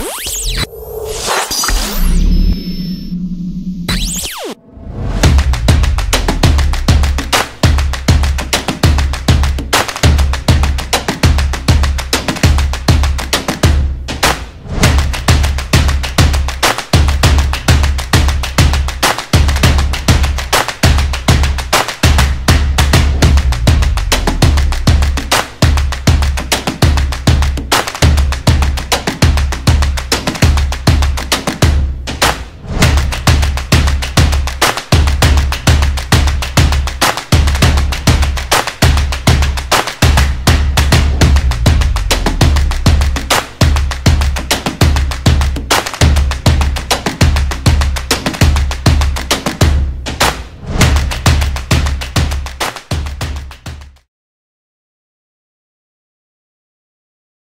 Bye.